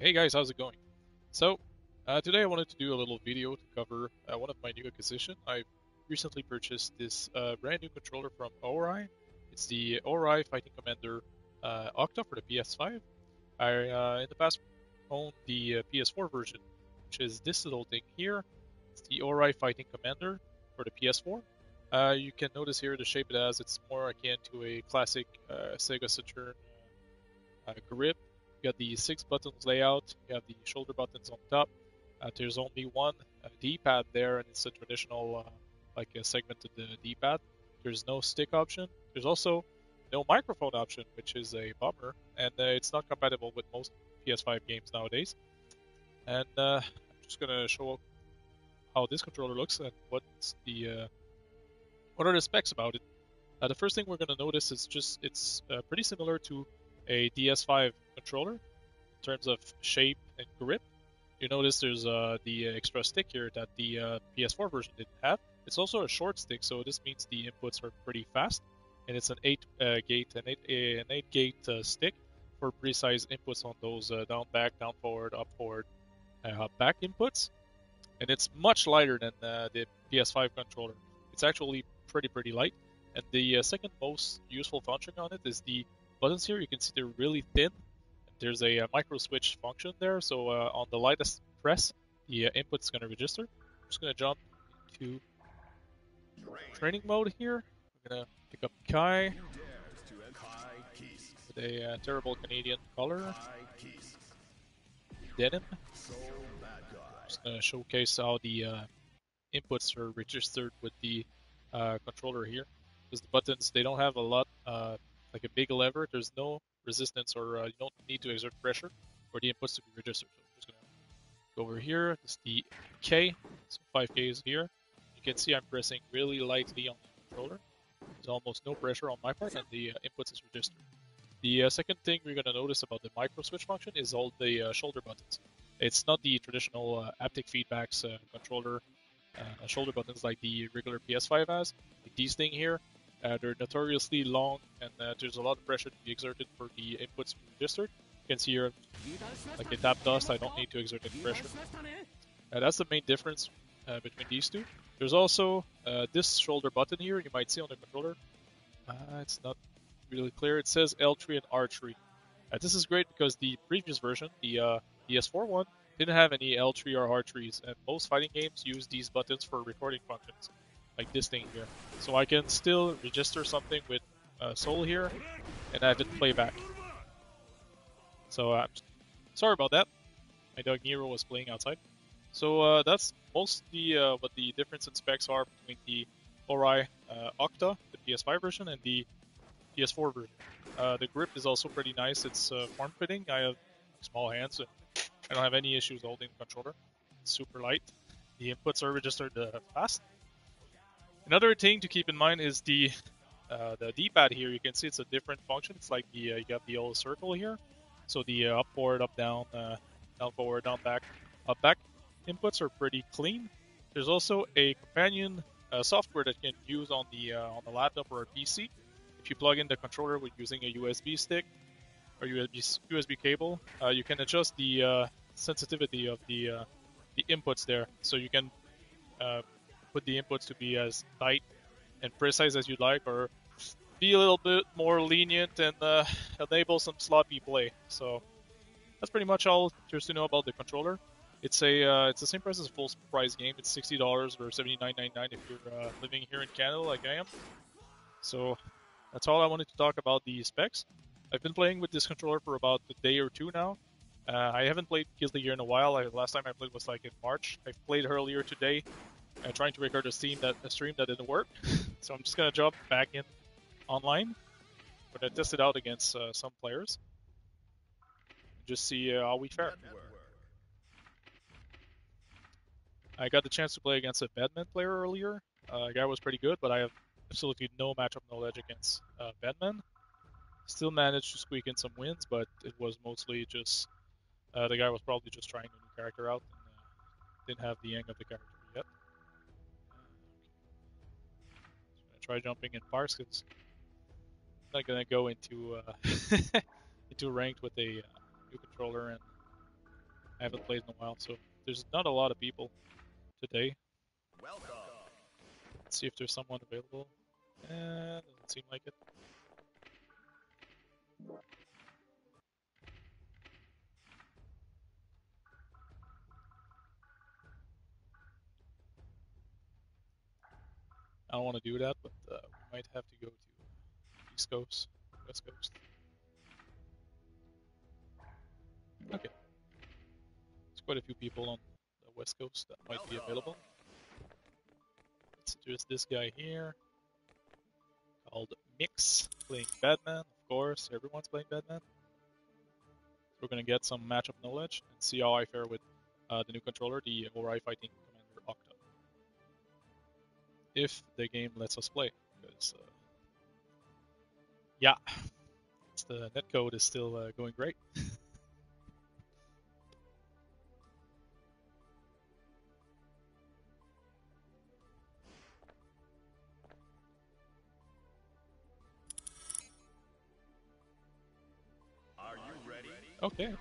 Hey guys, how's it going? So, uh, today I wanted to do a little video to cover uh, one of my new acquisition. I recently purchased this uh, brand new controller from Hori. It's the Hori Fighting Commander uh, Octa for the PS5. I, uh, in the past, owned the uh, PS4 version, which is this little thing here. It's the Hori Fighting Commander for the PS4. you can notice here the shape it has. It's more akin to a classic Sega Saturn grip you got the six buttons layout. You have the shoulder buttons on top. Uh, there's only one uh, D-pad there, and it's a traditional, uh, like a segmented uh, D-pad. There's no stick option. There's also no microphone option, which is a bummer, and uh, it's not compatible with most PS5 games nowadays. And uh, I'm just gonna show how this controller looks and what's the what are the specs about it. the first thing we're gonna notice is just it's pretty similar to a DS5 controller in terms of shape and grip. You notice there's uh, the extra stick here that the uh, PS4 version didn't have. It's also a short stick, so this means the inputs are pretty fast, and it's an 8 uh, gate an 8, an 8 gate uh, stick for precise inputs on those uh, down back, down forward, up forward, uh, up back inputs. And it's much lighter than the PS5 controller. It's actually pretty pretty light. And the second most useful function on it is the buttons here, you can see they're really thin. There's a, a micro switch function there, so uh, on the lightest press, the uh, input's going to register. I'm just going to jump to training mode here. I'm going to pick up Ky with a uh, terrible Canadian color. Denim. Just going to showcase how the uh, inputs are registered with the uh, controller here. Because the buttons, they don't have a lot uh, like a big lever, there's no resistance or uh, you don't need to exert pressure for the inputs to be registered. So I'm just gonna go over here. Is the K, so 5K is here. You can see I'm pressing really lightly on the controller. There's almost no pressure on my part, and the uh, inputs is registered. The uh, second thing we're gonna notice about the micro switch function is all the uh, shoulder buttons. It's not the traditional uh, haptic feedbacks uh, controller shoulder buttons like the regular PS5 has. These thing here, they're notoriously long, and uh, there's a lot of pressure to be exerted for the inputs registered. You can see here, like a tap dust, I don't need to exert any pressure. Uh, that's the main difference uh, between these two. There's also uh, this shoulder button here, you might see on the controller. Uh, it's not really clear. It says L3 and R3. this is great because the previous version, the PS4 one, didn't have any L3 or R3s, and most fighting games use these buttons for recording functions like this thing here. So I can still register something with uh, Sol here and have it play back. So uh, sorry about that. My dog Nero was playing outside. So uh, that's mostly uh, what the difference in specs are between the Hori uh, Octa, the PS5 version, and the PS4 version. Uh, the grip is also pretty nice. It's uh, form-fitting. I have small hands, and I don't have any issues holding the controller. It's super light. The inputs are registered fast, Another thing to keep in mind is the uh, the D-pad here. You can see it's a different function. It's like the uh, you got the old circle here. So the uh, up forward, up down, uh, down forward, down back, up back inputs are pretty clean. There's also a companion uh, software that you can use on the uh, on the laptop or a PC. If you plug in the controller with using a USB stick or USB USB cable, you can adjust the sensitivity of the the inputs there. So you can put the inputs to be as tight and precise as you'd like, or be a little bit more lenient and uh, enable some sloppy play. So that's pretty much all there's to know about the controller. It's a uh, it's the same price as a full price game. It's sixty dollars or seventy nine ninety nine if you're uh, living here in Canada like I am. So that's all I wanted to talk about the specs. I've been playing with this controller for about a day or two now. Uh, I haven't played Guilty Gear in a while. I, last time I played was like in March. I played earlier today I'm trying to record a stream that a stream that didn't work, so I'm just gonna jump back in online. I'm gonna test it out against uh, some players, just see uh, how we fare. I got the chance to play against a Bedman player earlier. Uh, the guy was pretty good, but I have absolutely no matchup knowledge against uh, Bedman. Still managed to squeak in some wins, but it was mostly just uh, the guy was probably just trying a new character out and uh, didn't have the hang of the character try jumping in because I'm not gonna go into uh, into ranked with a uh, new controller and I haven't played in a while, so there's not a lot of people today. Let's see if there's someone available. Eh, doesn't seem like it. I don't want to do that, but might have to go to East Coast, West Coast. Okay. There's quite a few people on the West Coast that might be available. It's just this guy here called Mix playing Bedman, of course. Everyone's playing Bedman. We're gonna get some matchup knowledge and see how I fare with uh, the new controller, the Hori Fighting Commander Octa. If the game lets us play, because uh, yeah, the netcode is still uh, going great. Are you ready? Okay.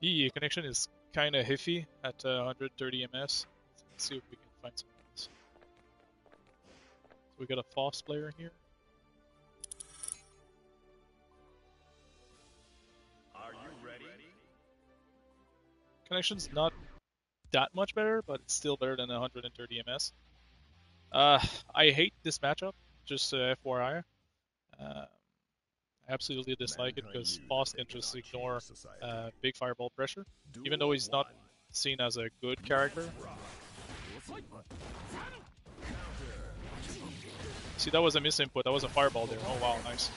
The connection is kind of iffy at uh, 130 ms. Let's see if we can find some we got a Faust player here. Are you ready? Connection's not that much better, but it's still better than 130 ms. Uh, I hate this matchup, just uh, FYI. Uh, I absolutely dislike it because Faust can just ignore uh, big fireball pressure, even though he's not seen as a good character. See, that was a misinput. That was a fireball there. Oh wow, nice.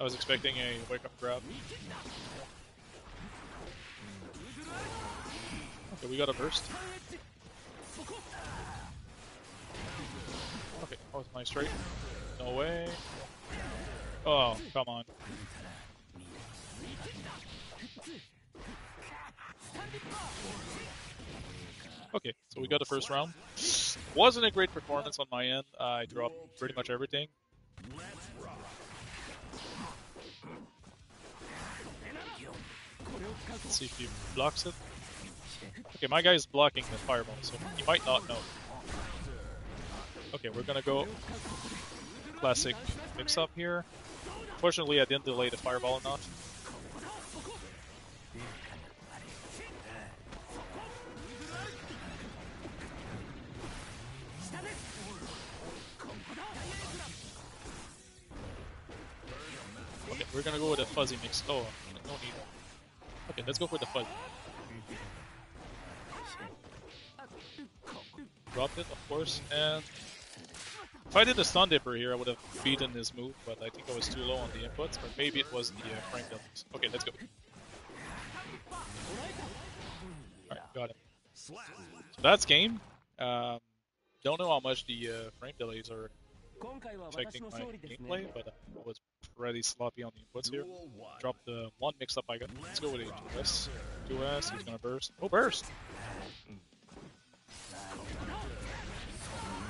I was expecting a wake up grab. Okay, we got a burst. That was nice straight. No way. Oh, come on. Okay, so we got the first round. Wasn't a great performance on my end. Uh, I dropped pretty much everything. Let's see if he blocks it. Okay, my guy is blocking the fireball, so he might not know. Okay, we're gonna go classic mix-up here. Fortunately, I didn't delay the fireball enough. We're gonna go with a fuzzy mix. Oh, no need. Okay, let's go for the fuzzy. Dropped it, of course, and if I did the Stun Dipper here, I would have beaten his move, but I think I was too low on the inputs, but maybe it was the uh, frame delays. Okay, let's go. Alright, got it. So that's game. Um, don't know how much the uh, frame delays are affecting my gameplay, but uh, was pretty sloppy on the inputs here. Drop the one mix-up I got. Let's go with a 2S. 2S, he's gonna burst. Oh, burst!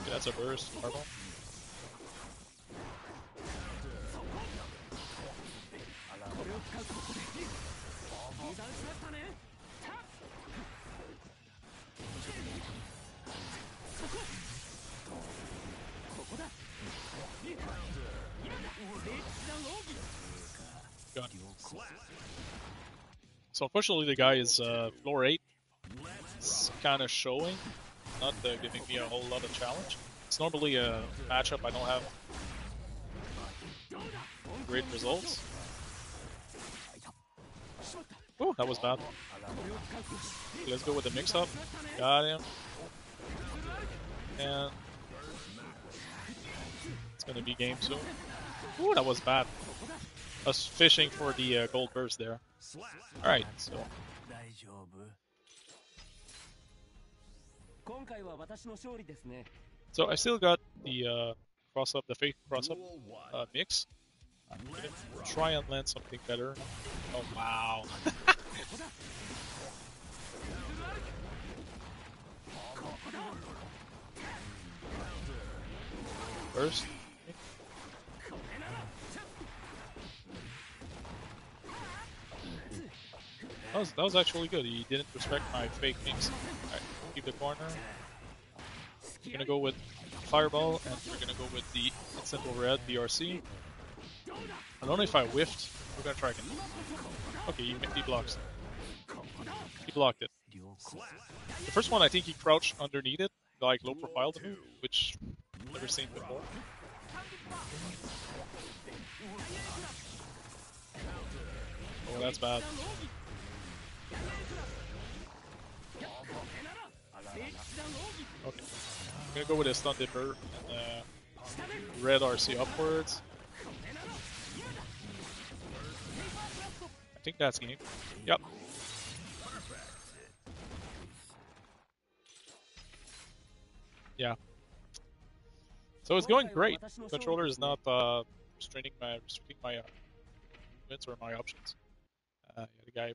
Okay, that's a burst. Fireball. So unfortunately the guy is uh, floor 8. It's kind of showing, not uh, giving me a whole lot of challenge. It's normally a matchup I don't have great results. Oh, that was bad. Let's go with the mix-up. Got him. And it's gonna be game soon. Ooh, that was bad. Was fishing for the uh, gold burst there. Alright, so. So I still got the uh, cross up, the fake cross up uh, mix. I'm gonna try and land something better. Oh wow. First. That was, that was actually good. He didn't respect my fake things. Alright, keep the corner. We're gonna go with Fireball, and we're gonna go with the Instant Red BRC. I don't know if I whiffed. We're gonna try again. Okay, he, he blocks. He blocked it. The first one, I think he crouched underneath it, like low profile move, which I've never seen before. Oh, that's bad. Okay. I'm gonna go with a stun dipper and uh, red RC upwards. I think that's game. Yep. Yeah. So it's going great. Controller is not uh, restraining my restricting my uh, movements or my options. Uh, the guy